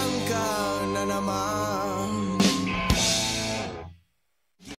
engkau na naman.